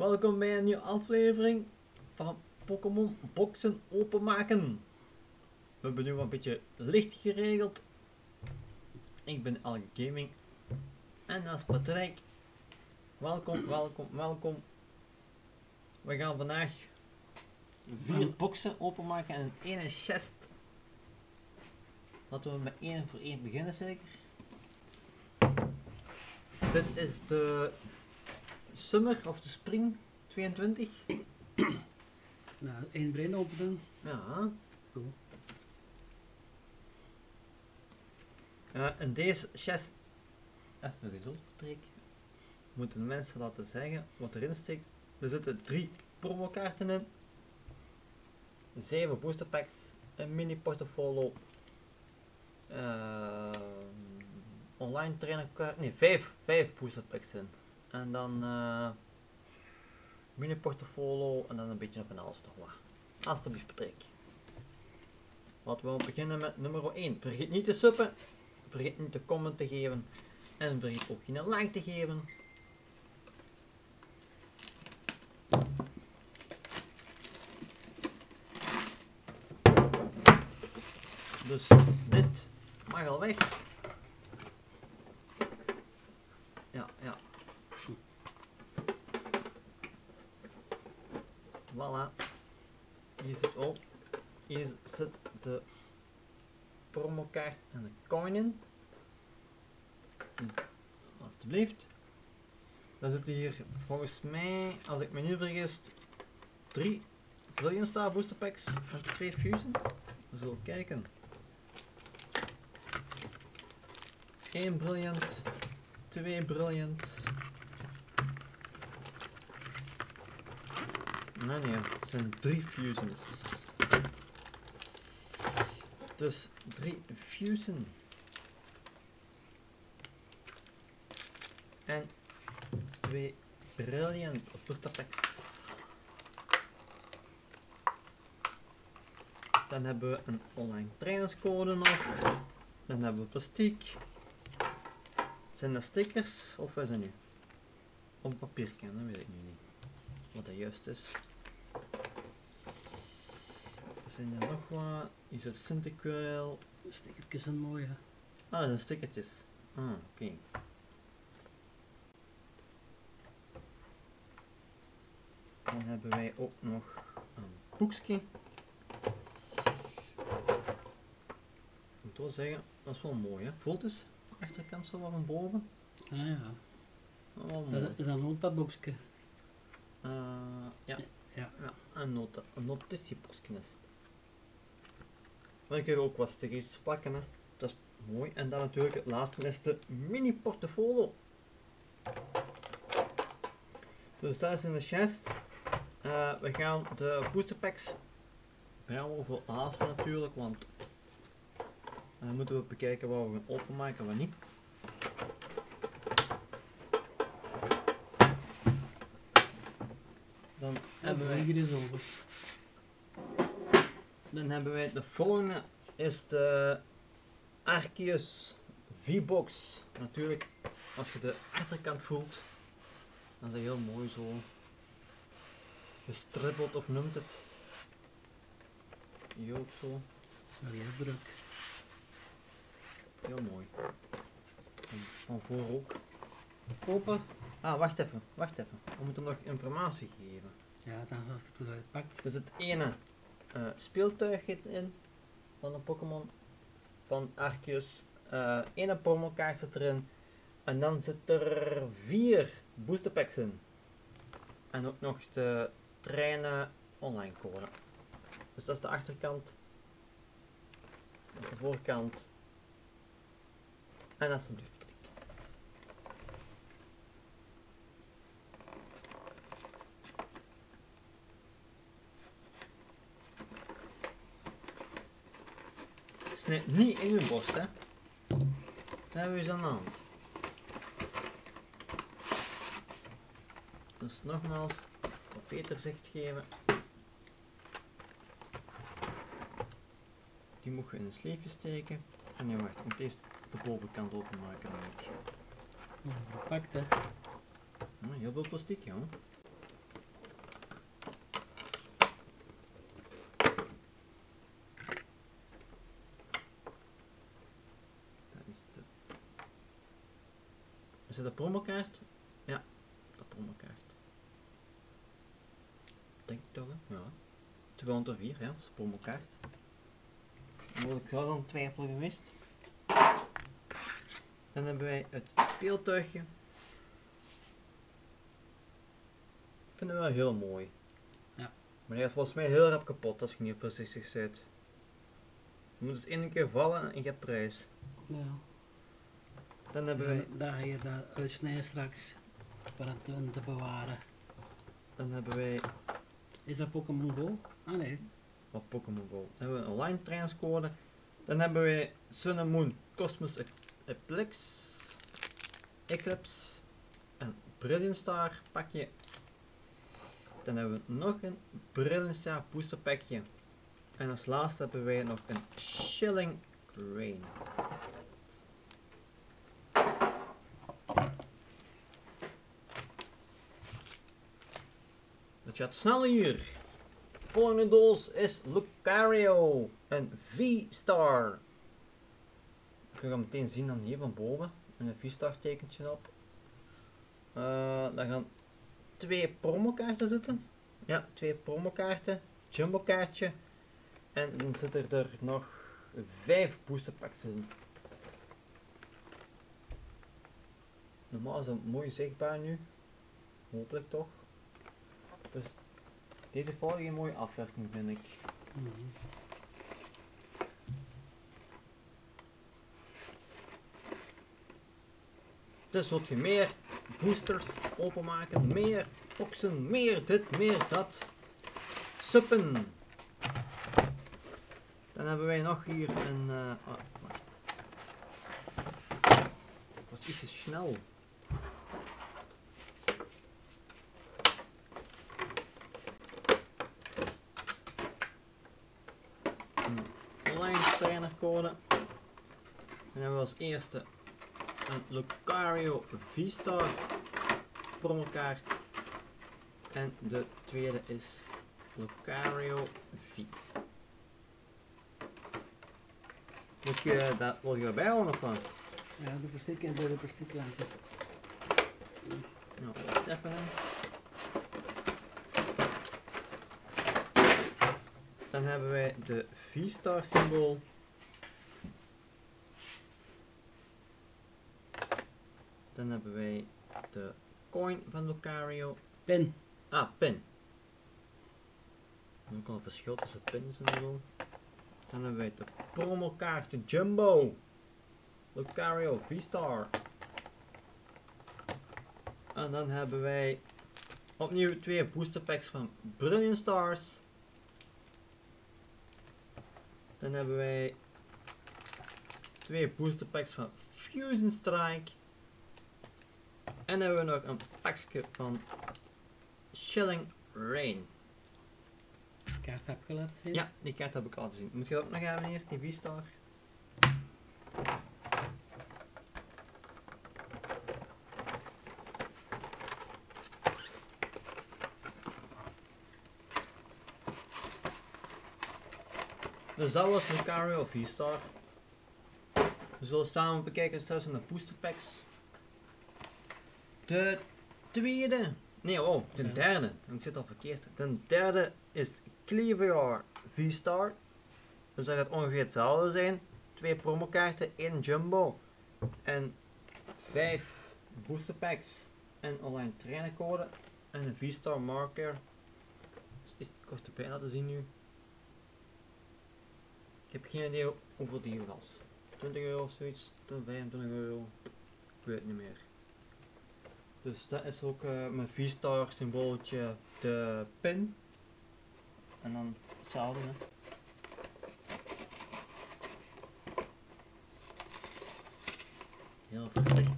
Welkom bij een nieuwe aflevering van Pokémon Boxen openmaken. We hebben nu wat een beetje licht geregeld. Ik ben Elke Gaming en dat is Patrick. Welkom, welkom, welkom. We gaan vandaag vier boxen openmaken en een ene chest. Laten we met één voor één beginnen zeker. Dit is de Summer of de Spring 22. Nou, één brein openen. Ja. Goed. Uh, en deze chest. Even geduld, Patrick. Moeten de mensen laten zeggen wat erin steekt. Er zitten drie promokaarten in. Zeven booster packs. Een mini portfolio. eh, online trainer. Nee, vijf, vijf booster packs in. En dan eh mini portfolio en dan een beetje van alles nog wat. Alsjeblieft, Patrick. Laten we beginnen met nummer 1. Vergeet niet te suppen. Vergeet niet te comment te geven. En vergeet ook geen like te geven. Dus dit mag al weg. Ja, ja. Voilà. Hier zit ook. Hier zit de promokaart en de coin in. Dus, alsjeblieft. Dan zitten hier volgens mij, als ik me niet vergis, drie Brilliant Star Booster Packs en twee Fusion. We zullen kijken. Eén Brilliant, twee Brilliant. Nee, het zijn drie Fusions. Dus drie Fusion. En twee Brilliant Booster Packs. Dan hebben we een online trainerscode nog. Dan hebben we plastiek. Zijn dat stickers of wat is dat nu? Op papier kan, dat weet ik nu niet. Wat dat juist is. Zijn er nog wat. Hier zit Sinterklaas. Stickertjes zijn mooi, hè. Ah, dat zijn stickertjes. Ah, oké. Dan hebben wij ook nog een boekje. Ik moet wel zeggen, dat is wel mooi hè. Voelt eens, achterkant zo wat van boven. Ah ja. Dat is wel Dat mooi. is, is dat een notaboekje? Eh, ja. Ja. ja, een, nota, een notitieboekje is. Dan kun je ook wat stickers plakken hè. Dat is mooi. En dan natuurlijk het laatste is de mini portfolio. Dus dat is in de chest. Eh, we gaan de booster packs brouwen voor het laatste natuurlijk, want dan moeten we bekijken wat we gaan openmaken en wat niet. Dan hebben wij hier over. dan hebben wij de volgende is de Arceus V-Box. Natuurlijk, als je de achterkant voelt, dan is dat heel mooi zo gestribbeld of noemt het. Zo, Zo heel druk. heel mooi. En van voor ook. Open? Ah, wacht even, wacht even. We moeten nog informatie geven. Ja, dan als ik het eruit pak. Er zit ene eh speeltuig in van een Pokémon van Arceus. eh ene promokaart zit erin. En dan zit er vier booster packs in. En ook nog de treinen online code. Dus dat is de achterkant. Dat is de voorkant. En niet in uw borst, hè. Dat hebben we eens aan de hand. Dus nogmaals, Peter zicht geven. Die mogen we in een sleepje steken. En je wacht, ik moet de bovenkant openmaken. maken. verpakt hè. Heel veel plastic, jongen. Dat is de... Is dat de? Ja. 204, ja, dat is promokaart. Dan word ik wel aan het twijfel geweest. Dan hebben wij het speeltuigje. Vinden we wel heel mooi. Ja. Maar die gaat volgens mij heel rap kapot als je niet voorzichtig bent. Je moet dus één keer vallen en je hebt prijs. Ja. Dan hebben wij, Daar ga je dat uitsnijden straks. Te, te bewaren. dan hebben wij Is dat Pokémon Go? Ah nee. wat Pokémon Go. Dan hebben we een online trainingscode. Dan hebben wij Sun and Moon Cosmos Eclipse. Eclipse. Een Brilliant Star pakje. Dan hebben we nog een Brilliant Star booster pakje. En als laatste hebben wij nog een Shilling Rain. Gaat snel hier. Volgende doos is Lucario, een V-star. Je kan meteen zien dan hier van boven, een V-star tekentje op. Eh daar gaan twee promokaarten zitten. Ja, twee promokaarten, jumbo kaartje. En dan zitten er nog vijf boosterpacks in. Normaal is dat mooi zichtbaar nu. Hopelijk toch. Dus deze volgen een mooie afwerking vind ik. Dus wilt je meer boosters openmaken, meer boxen, meer dit, meer dat. Suppen. Dan hebben wij nog hier een... wacht. Ik was iets snel. Een online trainercode. Dan hebben we als eerste een Lucario V-Star promokaart. En de tweede is Lucario V. Moet je dat, wil je erbij houden of wat? Ja, de plastic en de plastic laten. Nou, wacht even. Dan hebben wij de V-Star symbool. Dan hebben wij de coin van Lucario. Pin. Ah, pin. Ook al een verschil tussen pins en zo. Dan hebben wij de promokaart, de Jumbo. Lucario V-Star. En dan hebben wij opnieuw twee booster packs van Brilliant Stars. Dan hebben wij twee booster packs van Fusion Strike. En hebben we nog een pakje van Shilling Rain. Kaart heb ik al laten zien. Ja, die kaart heb ik al gezien. Moet je dat ook nog hebben hier, die V-Star? Dus dat was Lucario V-Star. We zullen samen bekijken straks naar de booster packs. De tweede, nee oh, de derde, ik zit al verkeerd. De derde is Cleaver V-Star. Dus dat gaat ongeveer hetzelfde zijn. Twee promokaarten, één jumbo en vijf booster packs en online trainercode en een V-Star marker. Is- Is het kost erbij laten zien nu? Ik heb geen idee hoeveel die was. 20 euro of zoiets, tot 25 euro. Ik weet het niet meer. Dus dat is ook eh, mijn V-Star symbooltje, de pin. En dan hetzelfde. Hè. Heel voorzichtig.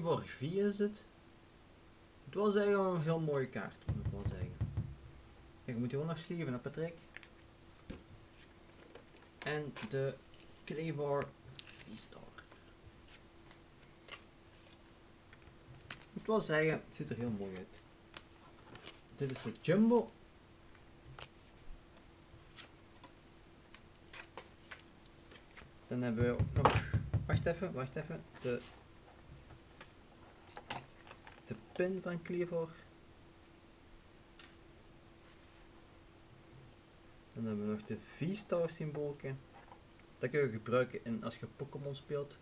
4 voor 4 is het. Het was eigenlijk een heel mooie kaart, moet ik wel zeggen. Ik moet hier wel nog schrijven naar Patrick. En de Cleavor V-Star. Ik moet wel zeggen, het ziet er heel mooi uit. Dit is de Jumbo. Dan hebben we ook nog... Wacht even, wacht even. De pin van Cleavor. Dan hebben we nog de V-Star symboolke. Dat kun je gebruiken in, als je Pokémon speelt.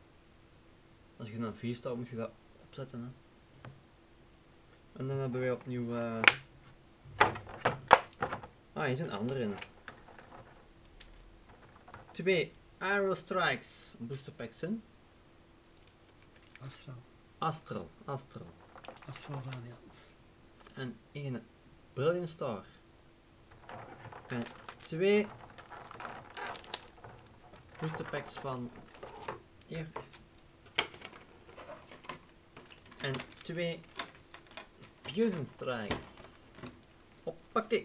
Als je een V-Star moet je dat opzetten. Hè. En dan hebben we opnieuw. eh Ah, hier zijn andere in. Twee Aero Strikes booster packs in. Astral. Astral, Astral. Astral Radiant. En één Brilliant Star. En twee booster packs van hier. En twee Fusion Strikes. Hoppakee.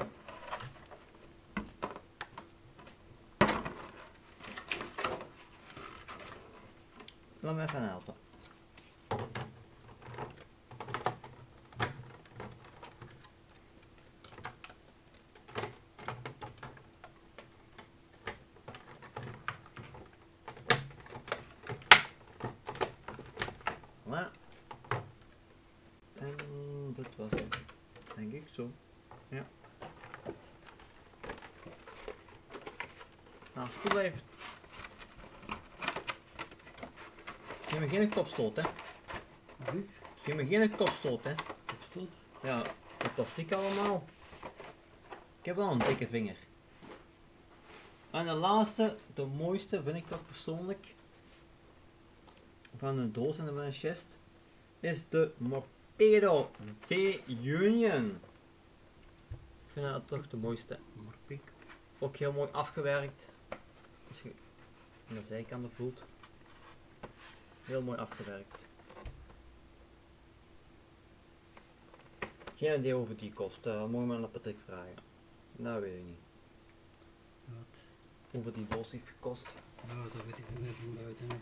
Laat me even helpen. Voilà. En dat was het, denk ik zo. Ja. Nou, als het blijft. Geef me geen kopstoot, hè. Lief. Geef me geen kopstoot, hè. Ja, dat plastic allemaal. Ik heb wel een dikke vinger. En de laatste, de mooiste vind ik toch persoonlijk van de doos en van de chest, is de Morpedo D-Union. Ik vind dat toch de mooiste. Ook heel mooi afgewerkt. Als je aan de zijkanten voelt. Heel mooi afgewerkt. Geen idee hoeveel die kost. Uh, moet je maar aan Patrick vragen. Nou weet ik niet. Wat? Hoeveel die doos heeft gekost. Nou, dat weet ik niet meer van buiten. hè.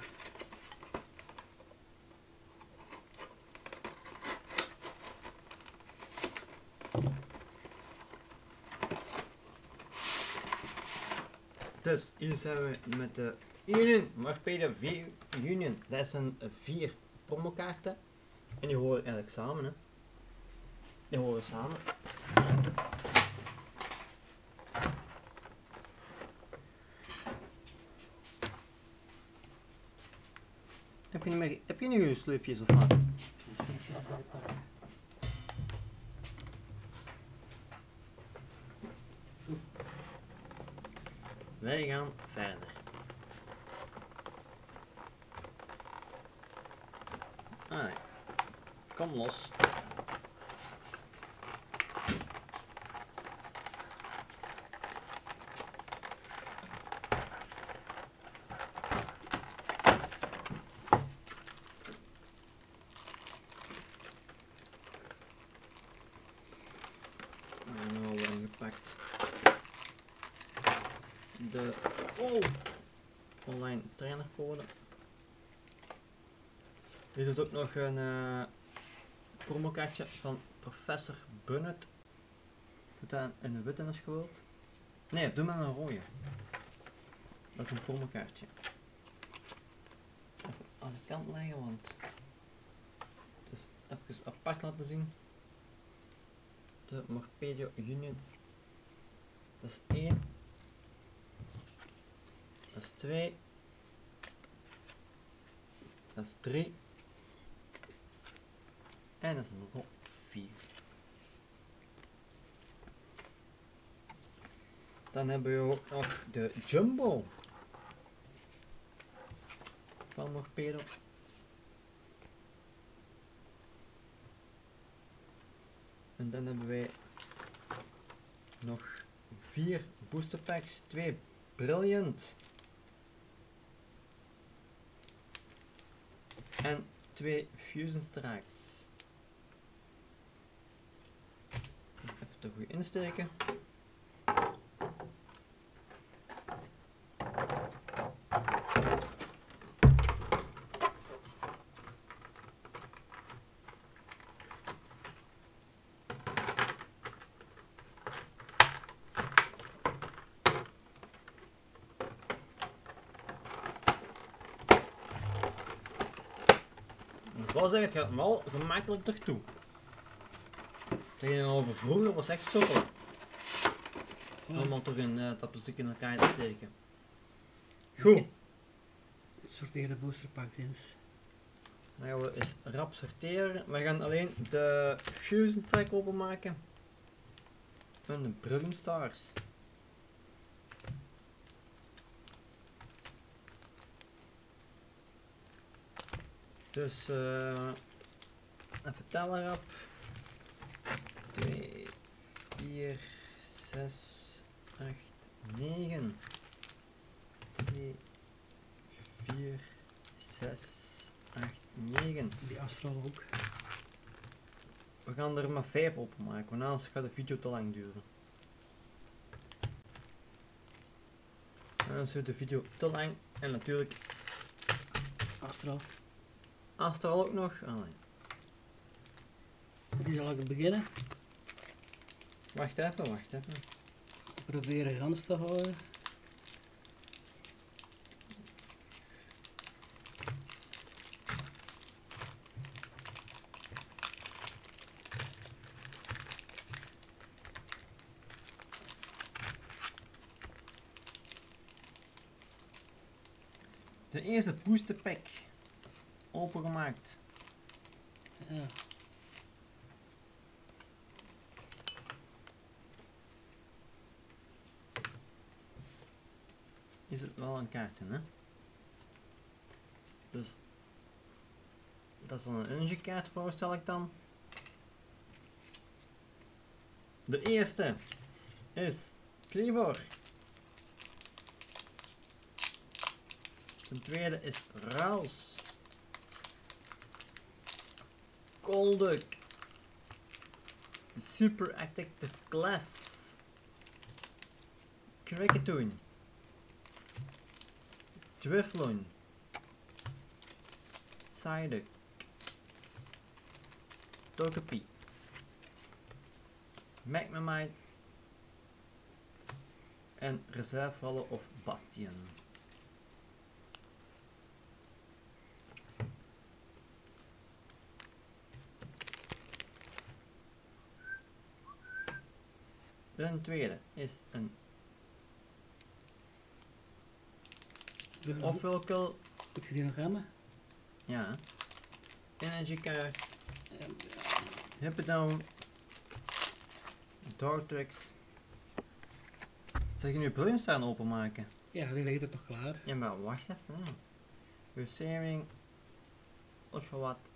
Dus hier zijn we met de Union, Morpedo V Union. Dat zijn eh, vier promokaarten. En die horen eigenlijk samen. Hè. Die horen samen. Heb je, niet meer, heb je nu je sleufjes of wat? Wij gaan verder. Ah, kom los. En nou worden ingepakt de oh, Dit is ook nog een eh promokaartje van professor Bunnet. Dat in een witte als je wilt. Nee, doe maar een rode. Dat is een promokaartje. Even aan de kant leggen, want het is even apart laten zien. De Morpedio Union. Dat is één. Dat is 2. Dat is 3. En dat is nog 4. Dan hebben we ook nog de Jumbo. Van Morpedo. En dan hebben wij nog vier booster packs, twee Brilliant. En twee Fusion Strikes. Even te goed insteken. Wel zeggen, het gaat wel gemakkelijk ertoe. Tegenover vroeger was echt. Ja, Allemaal toch in uh, dat in elkaar te steken. Goed, Sorteer de boosterpacks eens. dan gaan we eens rap sorteren. We gaan alleen de Fusion Strike openmaken. En de Brilliant Stars. Dus, eh even tellen rap. 2, 4, 6, 8, 9. 2, 4, 6, 8, 9. Die astral ook. We gaan er maar 5 openmaken, want anders gaat de video te lang duren. En Anders duurt de video te lang en natuurlijk Astral. Astral ook nog. Ah, nee. Die zal ik beginnen. Wacht even, wacht even. Proberen gans te houden. De eerste booster pack. Opengemaakt. Ja. Is het wel een kaart in, hè? Dus. Dat is dan een energy kaart voorstel ik dan. De eerste is Cleaver. De tweede is Raals. Golduck. Super Active Class. Cricketoon. Drifloon. Psyduck. Togepi. Magnemite. En Reservevallen of Bastion. De tweede is een Ofwelkel, Moet je die nog hebben? ja, Energy Card, Ja, Hippodome, Dartrix. Zeg je nu Brilliant staan openmaken? Ja, die ligt er toch klaar. Ja, maar wacht even. Reserving, Oshawott,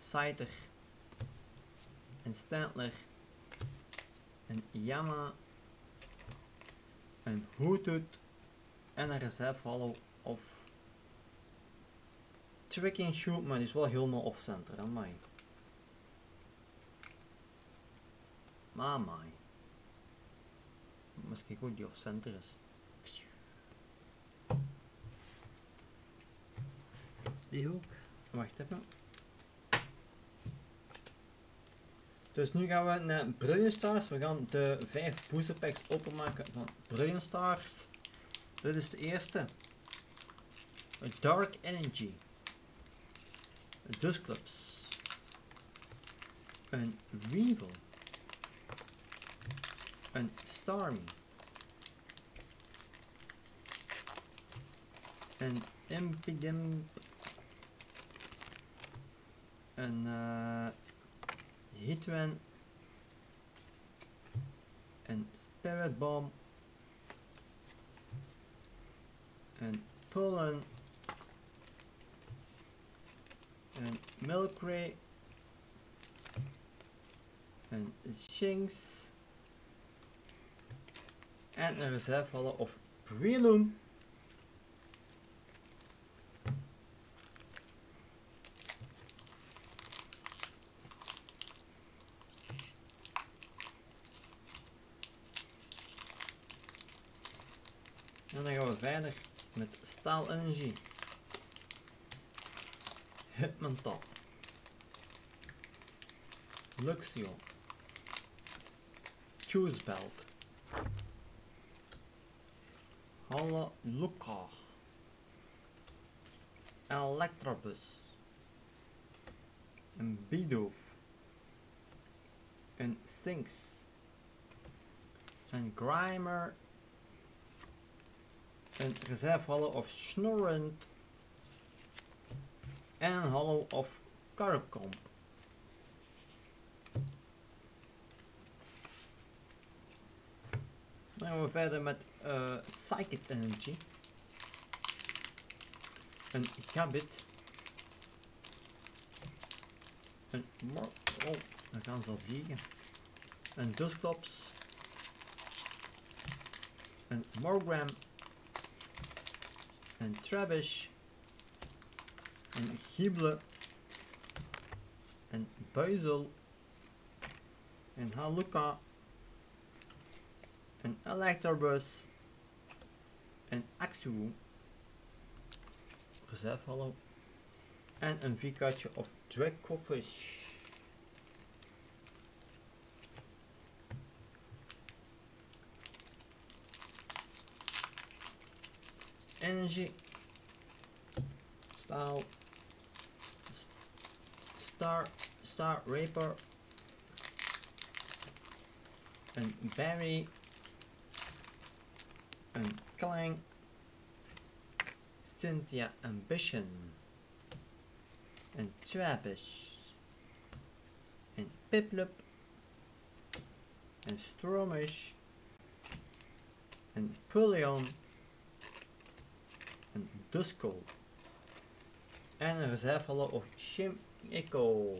Scyther, een Stantler, een Yama, een Hoothoot en een Reserve Hollow of Tricking Shoot, maar die is wel helemaal off-center mij. Maar mij. Misschien goed die off-center is. Die ook. Wacht even. Dus nu gaan we naar Brilliant Stars. We gaan de vijf booster packs openmaken van Brilliant Stars. Dit is de eerste. A Dark Energy. Een Dusclops. Een Weevil. Een Starmie. Een Impidimp een uh, Hitwan, een Spirit Bomb, een Pollen, een Milkray, een Shinx en een reservevallen of Breloom. En dan gaan we verder met staalenergie. Hitmontop. Luxio. Choose Belt. Holla Luca. Electrobus. een Bidoof, een Sinks, een Grimer, een reserve of Snorrent en een hollow of Carpcomp. Dan gaan we verder met eh Psychic Energy. Een Gabit. Een Mor... Oh, dan gaan ze al vliegen. Een Dusclops. Een Morgram. Een Trabish. Een Gible. Een Buizel. Een Haluka. Een Electabuzz. Een Axu. Reserve Hollow. En een Vikaatje of Dracofish. Energy. Staal. S- Star. Star Raper. Een Berry. Een Clang. Cynthia Ambition. Een Travis. Een Piplup. Een Stromish. Een Pullion. Duskull. En een reservehaller of Shim Echo.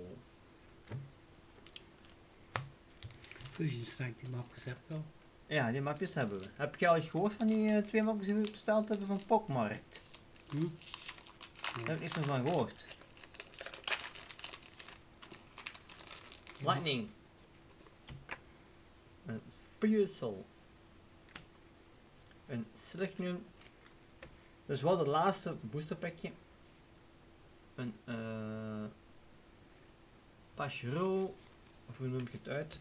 Fusion die mapjes heb ik al. Ja, die mapjes hebben we. Heb je al eens gehoord van die eh, twee mapjes die we besteld hebben van Pokmarkt? Hm? Daar heb ik niks meer van gehoord. Lightning. Een Puzzel. Een Slignum. Dus wel het laatste boosterpackje. Een eh Pachero. Of hoe noem ik het uit?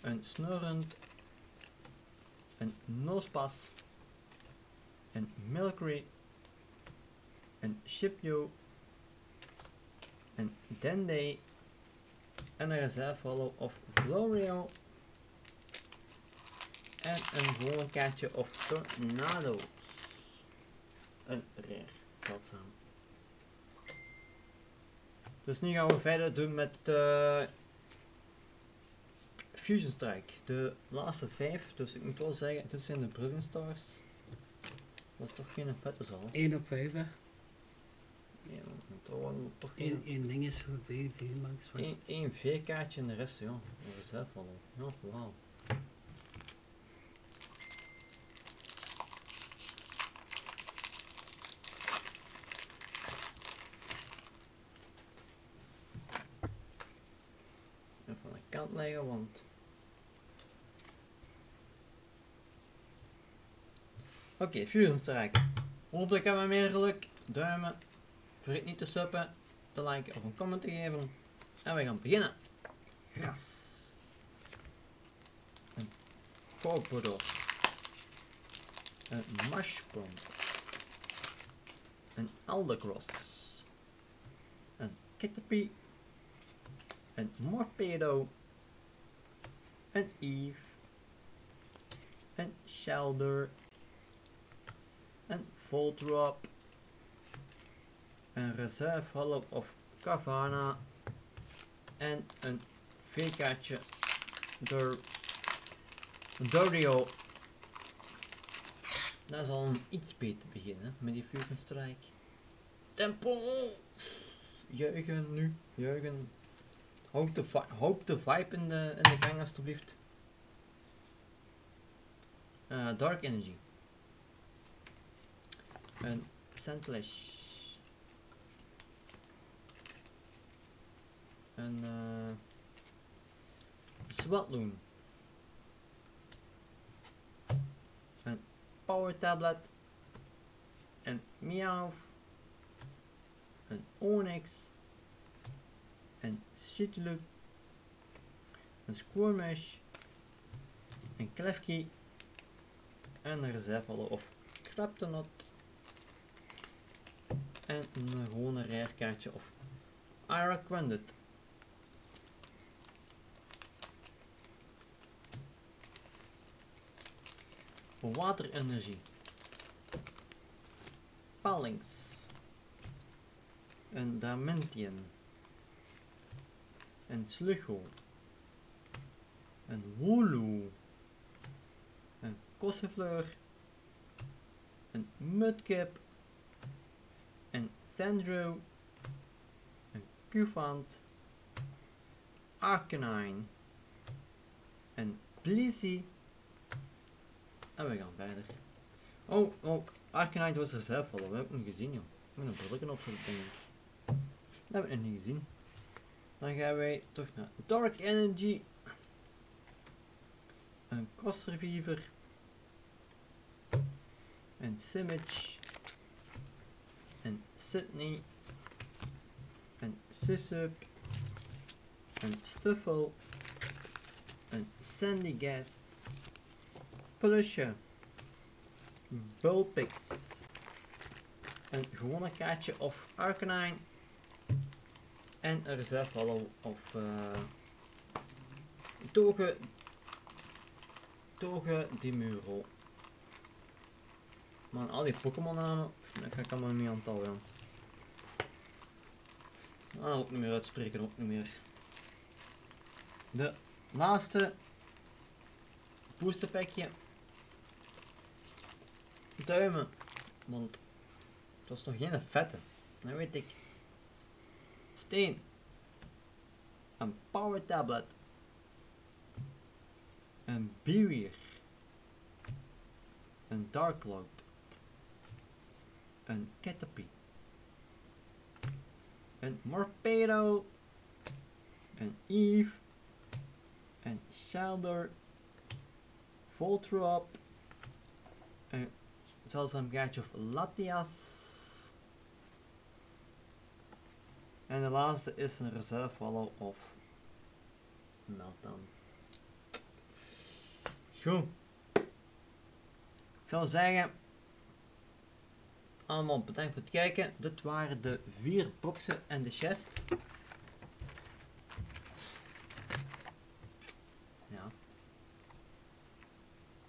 Een Snurrend. Een Nospas. Een Milkry. Een Shipyo. Een Dende. En een reserve hollow of Florio. En een gewone kaartje of Tornado's. Een rare, zeldzaam. Dus nu gaan we verder doen met eh, Fusion Strike. De laatste vijf, dus ik moet wel zeggen, dit zijn de Brilliant Stars. Dat is toch geen vette zal. 1 op 5, hè. Ja, toch, wel- toch geen Eén ding is voor 4, 4 max. wat- Eén, één V-kaartje en de rest, ja. Dat is zelf wel. Ja, wauw. Even aan de kant leggen, want... Oké, Fusion Strike. Hopelijk hebben we meer geluk. Duimen. Vergeet niet te suppen, te liken of een comment te geven. En we gaan beginnen. Gras. Een Corpodo. Een Mashpomp. Een Aldecross. Een Caterpie. Een Morpedo. Een Eve. Een Shelder. Een Voltrop. Een Reserve Hollow of Carvana. En een V-kaartje door Dorio. Dat zal een iets beter beginnen met die Fusion. Tempo! Juichen nu, juichen. Houd de, houd de vibe in de, in de gang alstublieft. Eh, Dark Energy. Een Sandlash. Een eh Swatloon. Een Power Tablet. Een Meowth. Een Onyx. Een Shitloop. Een Squirmish. Een Klefki. En een reservehaller of Kraptonot. En een gewone rare kaartje of I recommend it. Waterenergie. Phalanx. Een Dimension. Een Sluggo. Een Wooloo. Een Kossefleur. Een Mudkip. Een Sandro. Een Cufant. Arcanine. Een Blissey. En we gaan verder. Oh, oh, Arcanine was er zelf al, dat heb ik nog gezien, joh. Moet een brilletje op zo'n ding. Dat heb ik nog niet gezien. Dan gaan wij terug naar Dark Energy. Een Cross Reviver. Een Simic. Sydney. Een Sisup. Een Stuffle. Een Sandygast. Plusje. Bulpix. Een gewone kaartje of Arcanine. En een reserve of uh, Toge Toge Dimuro. Man, al die Pokémon namen, ik allemaal niet aan ja. Ah, ook niet meer uitspreken, ook niet meer. De laatste boosterpackje. Duimen. Want het was nog geen vette. Dat weet ik. Steen. Een power tablet. Een Beweer. Een Darkload. Een Caterpie. Een Morpedo. Een Eve. Een Shelder. Voltrop. Een gaatje of Latias. En de laatste is een reserve wallow of meltdown. Goed. Ik zou zeggen, allemaal bedankt voor het kijken. Dit waren de vier boxen en de chest. Ja.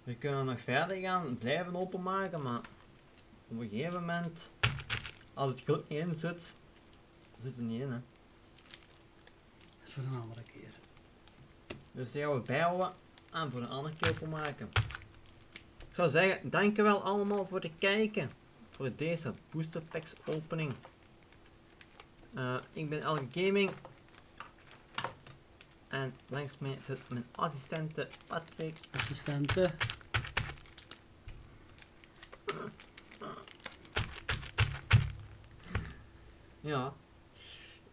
We kunnen nog verder gaan, blijven openmaken, maar op een gegeven moment, als het goed niet in zit, zit er niet in, hè. Dat is voor een andere keer. Dus die gaan we bijhouden en voor een andere keer openmaken. Ik zou zeggen, dankjewel allemaal voor het kijken. Voor deze booster packs opening. Eh, ik ben Elke Gaming. En langs mij zit mijn assistente Patrick. Assistenten. Ja.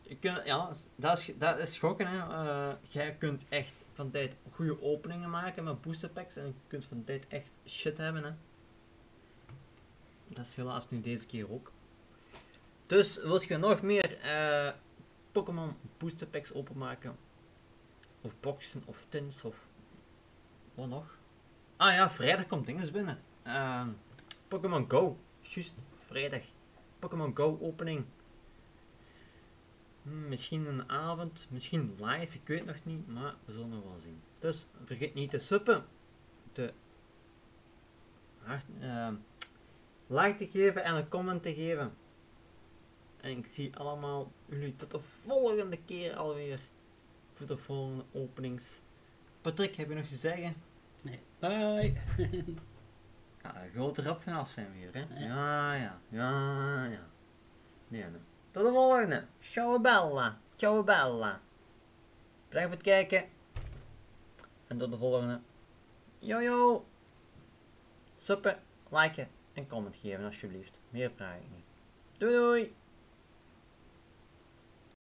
Je kunt, ja, dat is, dat is schokken hè. Eh, jij kunt echt van tijd goede openingen maken met booster packs en je kunt van tijd echt shit hebben hè. Dat is helaas nu deze keer ook. Dus wil je nog meer eh, Pokémon booster packs openmaken? Of boxen of tins of wat nog? Ah ja, vrijdag komt dinges binnen. Ehm, Pokémon Go. Juist, vrijdag. Pokémon Go opening. Hmm, misschien een avond, misschien live, ik weet nog niet, maar we zullen nog wel zien. Dus vergeet niet te suppen, de hart, ehm, like te geven en een comment te geven. En ik zie allemaal jullie tot de volgende keer alweer voor de volgende openings. Patrick, heb je nog te zeggen? Nee. Bye. Ja, een grote rap vanaf zijn we hier, hè? Ja. Ja, ja, ja, ja. Nee, nee. Tot de volgende. Ciao bella. Ciao bella. Bedankt voor het kijken. En tot de volgende. Yo yo. Suppen, liken en comment geven alsjeblieft. Meer vraag ik niet. Doei doei.